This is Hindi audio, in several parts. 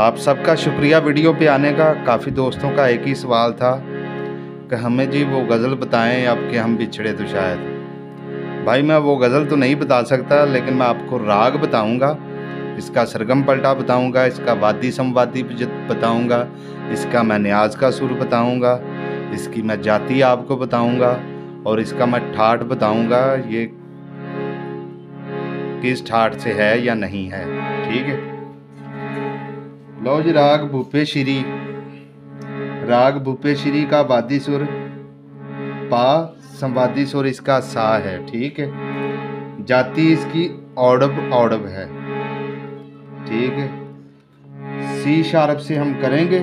आप सबका शुक्रिया। वीडियो पे आने का काफ़ी दोस्तों का एक ही सवाल था कि हमें जी वो गज़ल बताएँ आपके हम बिछड़े तो शायद। भाई, मैं वो गज़ल तो नहीं बता सकता, लेकिन मैं आपको राग बताऊँगा, इसका सरगम पलटा बताऊँगा, इसका वादी संवादी बताऊँगा, इसका मैं न्याज का सुर बताऊँगा, इसकी मैं जाति आपको बताऊँगा, और इसका मैं ठाठ बताऊँगा, ये किस ठाठ से है या नहीं है, ठीक है? लो जी राग भूपे श्री राग भूपे श्री का वादी सुर पा संवादी सुर इसका सा है ठीक है जाति इसकी औड़ब औड़ब है ठीक है सी शार्प से हम करेंगे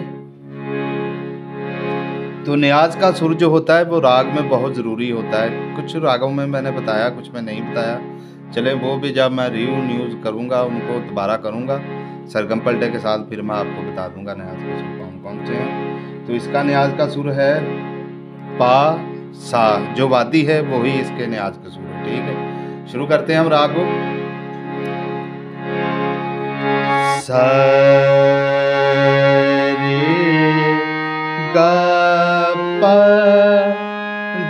तो न्याज का सुर जो होता है वो राग में बहुत ज़रूरी होता है कुछ रागों में मैंने बताया कुछ में नहीं बताया चले वो भी जब मैं रिव्यू न्यूज़ करूँगा उनको दोबारा करूँगा सरगम पलटे के साथ फिर मैं आपको बता दूँगा न्याज के सुर कौन कौन से हैं। तो इसका न्याज का सुर है पा, सा। जो वादी है वही इसके न्याज का सुर है, ठीक है? शुरू करते हैं हम राग को। सा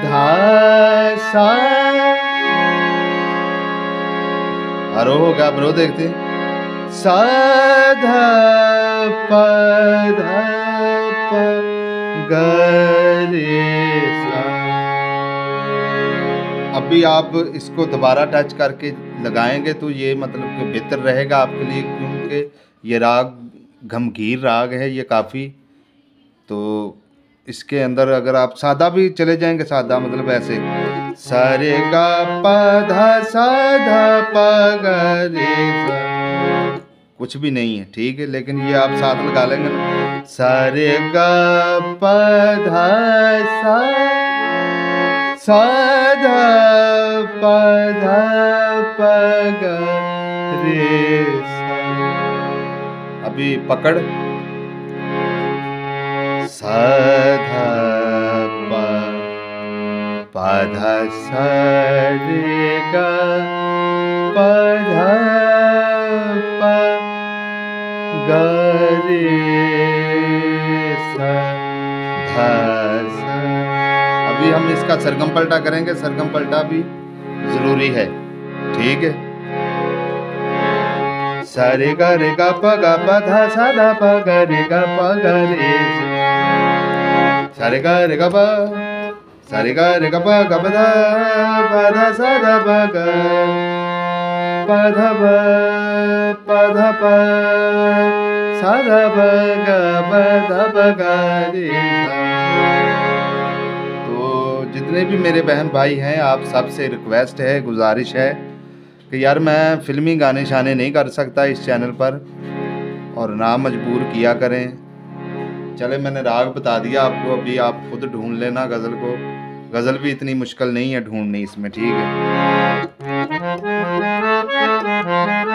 धा आरोह ब्रो देखते हैं। साध पध अभी आप इसको दोबारा टच करके लगाएँगे तो ये मतलब कि बेहतर रहेगा आपके लिए, क्योंकि ये राग गमगीर राग है ये काफ़ी। तो इसके अंदर अगर आप सादा भी चले जाएँगे, सादा मतलब ऐसे। सारे का पधा साधा पगरे सा कुछ भी नहीं है, ठीक है? लेकिन ये आप साथ लगा लेंगे ना। सारे गा पधा सा साधा पधा पग रे अभी पकड़। साधा पधा गा पधा अभी हम इसका सरगम पलटा करेंगे। सरगम पलटा भी ज़रूरी है। ठीक है? सारे गा रे गा प गा प धा सा धा प गा रे। गा प गा रे सारे गा रे गा प। सारे गा रे गा प गा प धा प धा सा धा प गा प धा प प धा प सारा बगा बदा बगा रे तो जितने भी मेरे बहन भाई हैं, आप सबसे रिक्वेस्ट है, गुजारिश है कि यार मैं फिल्मी गाने शाने नहीं कर सकता इस चैनल पर और ना मजबूर किया करें। चले, मैंने राग बता दिया आपको, अभी आप खुद ढूंढ लेना गज़ल को। गज़ल भी इतनी मुश्किल नहीं है ढूंढनी इसमें, ठीक है? Música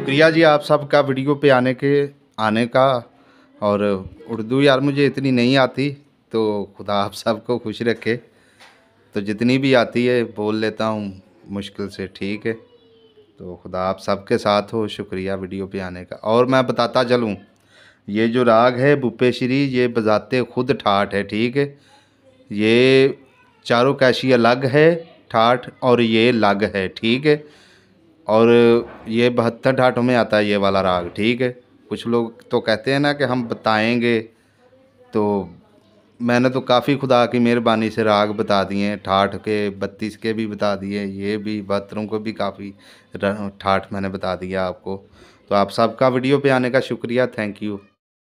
शुक्रिया जी आप सबका वीडियो पे आने के, आने का। और उर्दू यार मुझे इतनी नहीं आती तो खुदा आप सबको खुश रखे। तो जितनी भी आती है, बोल लेता हूँ, मुश्किल से ठीक है। तो खुदा आप सबके साथ हो, शुक्रिया वीडियो पे आने का। और मैं बताता चलूँ, ये जो राग है बुपेश्री ये बजाते खुद ठाठ है, ठीक है? ये चारों कैशी अलग है, ठाठ और ये लग है, ठीक है? और ये बहत्तर ठाठों में आता है ये वाला राग, ठीक है? कुछ लोग तो कहते हैं ना कि हम बताएँगे तो मैंने तो काफ़ी खुदा की मेहरबानी से राग बता दिए ठाठ के, बत्तीस के भी बता दिए ये भी, बहत्तरों को भी काफ़ी ठाठ मैंने बता दिया आपको। तो आप सबका वीडियो पे आने का शुक्रिया, थैंक यू।